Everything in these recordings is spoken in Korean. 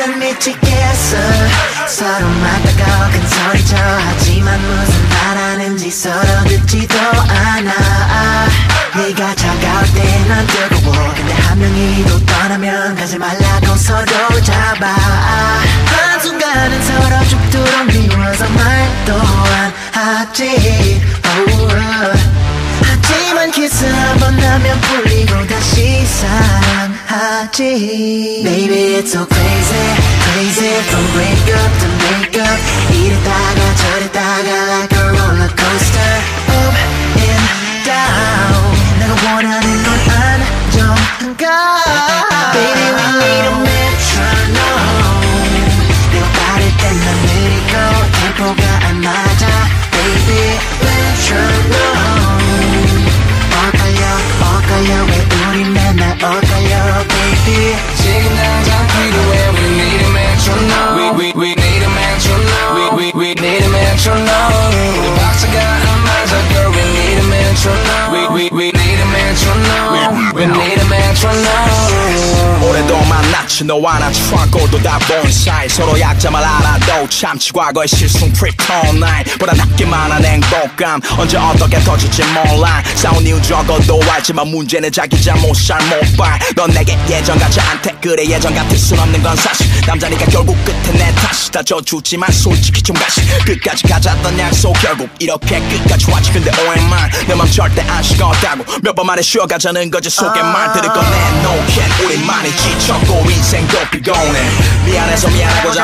난 미치겠어. 서로 맞다가 큰 소리쳐 하지만 무슨 말하는지 서로 듣지도 않아. 네가 차가울 때난 뜨거워 근데 한 명이 또 떠나면 가지 말라고 서로 잡아. 한순간은 서로 죽도록 미워서 말도 안 하지. Oh, 하지만 키스 한 번 하면 풀리고 다시 사랑 하지 Baby it's so crazy crazy from break up to make up 이랬다가 저랬다가 like a roller coaster up and down 내가 원하는 건 안정감 Baby we need a metronome 만났지 너와 나 트렁크도 다 본 사이 서로 약점을 알아도 참치 과거의 실수 프리톤 보다 낫기만 한 행복감. 언제 어떻게 터질지 몰라. 싸운 이유 적어도 알지만 문제는 자기 잘못 잘못봐넌 내게 예전 같지 않대. 그래 예전 같을 순 없는 건 사실. 남자니까 결국 끝에 내 탓이 다 져주지만 솔직히 좀 가시. 끝까지 가졌던 약속 결국 이렇게 끝까지 왔지. 근데 오해만 내맘 절대 안 식었다고. 몇번 말해 쉬어가자는 거지. 속에 말 들을 건내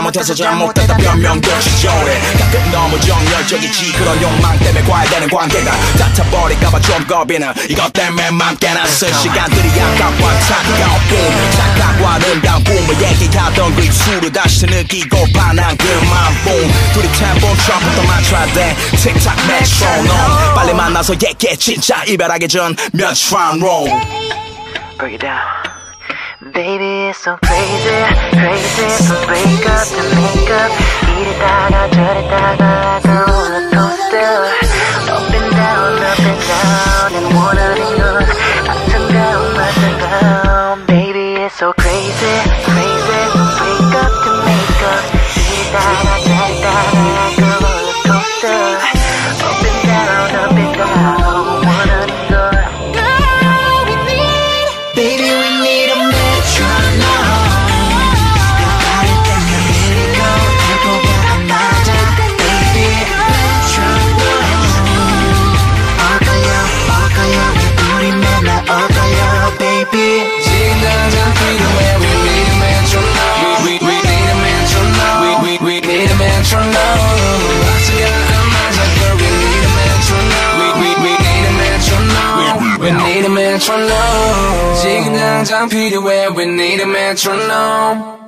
잘못해서 잘못했다. 변명도 지저해 가끔 너무 정열적이지 그런 욕망 때문에 과열되는 관계가 닥쳐버릴까봐 좀 겁이 나 이것 때문에 맘 깨놨어 시간들이 아깝고 안타까운 꿈 착각과 아름다운 꿈을 얘기하던 그 입술을 다시 느끼고 반한 그만 봄 둘이 템포 처음부터 맞춰야 돼. 틱탁 메트로놈 빨리 만나서 얘기해 진짜 이별하기 전몇 round roll Break it down. Baby, it's so crazy, crazy from break up to make up. 이랬다가 저랬다가 like a roller coaster. Up and down, up and down. And 원하는 건 안타까운 안타까운. Baby, it's so crazy, crazy from break up to make up. 이랬다가 저랬다가 metronome 지금 당장 필요해 We need a metronome